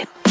sleep.